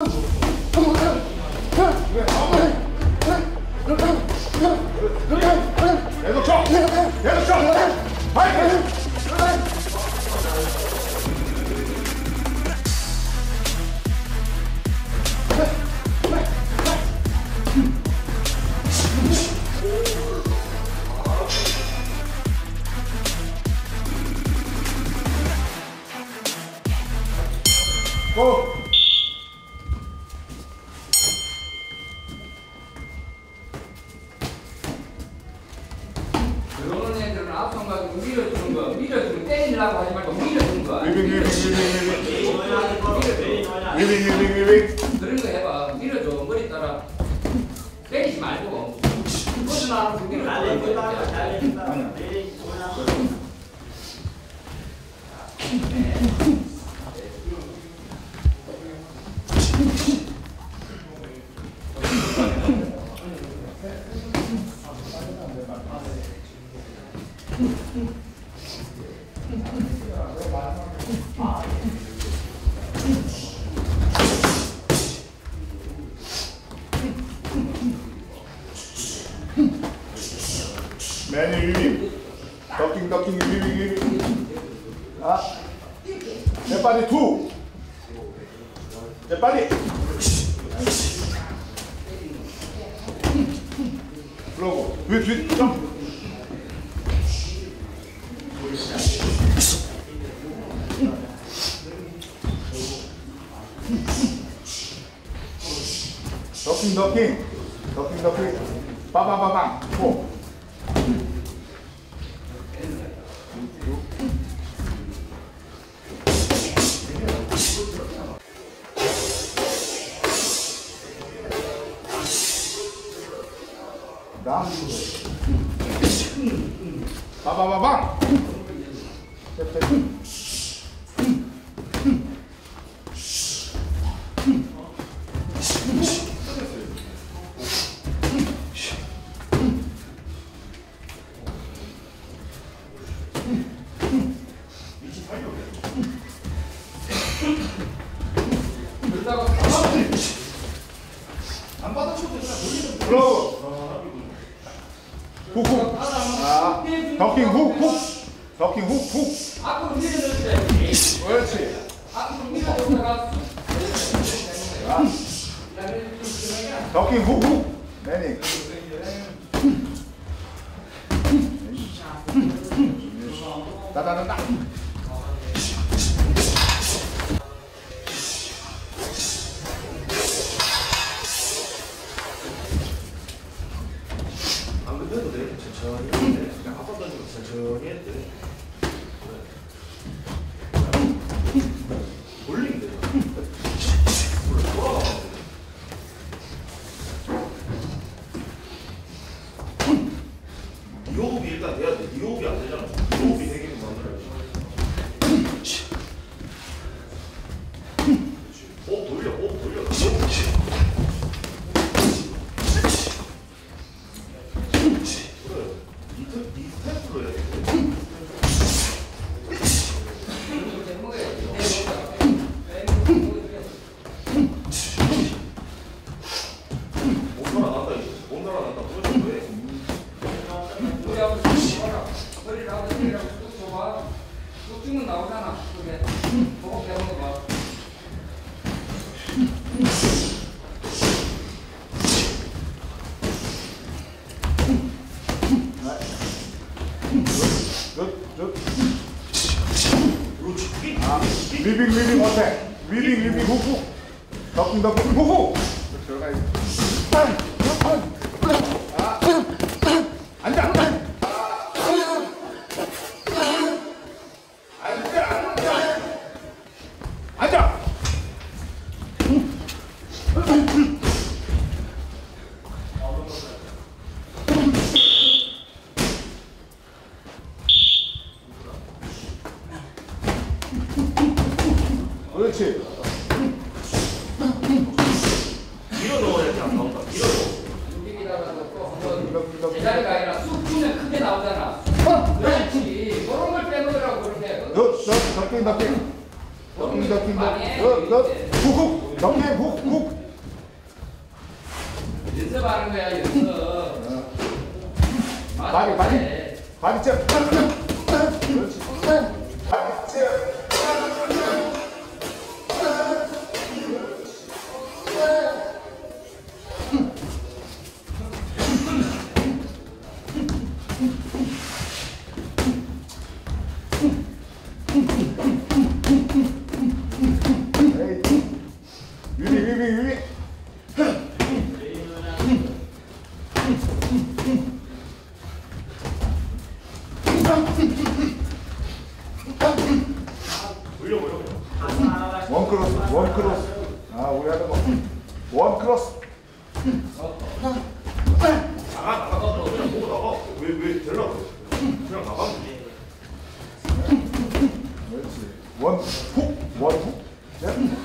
来个照，来个照，来个照，来个照，来个照，来个照，来个照， 앞선 가지고 밀어주는 거, 밀어주는 때리려고 하지 말고 밀어주는 거. 위빙 위빙 위빙 밀어줘. 위빙 위빙 위빙 Man in. Talking, talking, lui. Ah. J'ai pas du tout. J'ai pas dit. Flow. Vite, vite, jump. Talking, talking. Talking, talking. Bam, bam, bam, bam. 빠바바방 아 더킹 훅훅 더킹 훅 Hoch, hoch. Ah. Tauching hoch, hoch. Tauching hoch, hoch. 옳지. Tauching hoch, hoch. Manning. Da, da, da, da. living, living, what's that? Living, living, hoo-hoo. Talking, talking, hoo-hoo. 더킹 더킹 더킹 굿굿 훅훅 덕킹 훅훅. 연습하는 거야 연습. 바디 바디 네. 바디 잽 그렇지 거원 크로스 나가 나가 그냥 보고 나가. 왜왜 되려고? 그냥 나가. 그렇지 원 훅 원 훅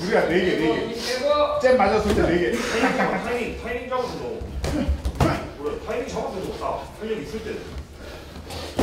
우리가 네개 네개잼 빼고 맞았을 때 네개 타이밍 잡아, 타이밍 타이밍 잡아서 좋다. 탄력 있을 때.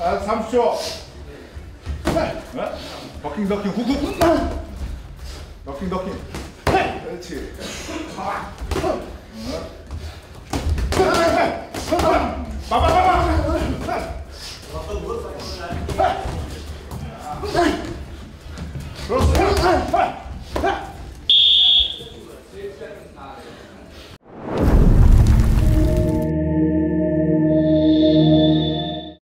아 30초 어? 더킹 더킹 훅훅 더킹 더킹 그렇지 빠바바바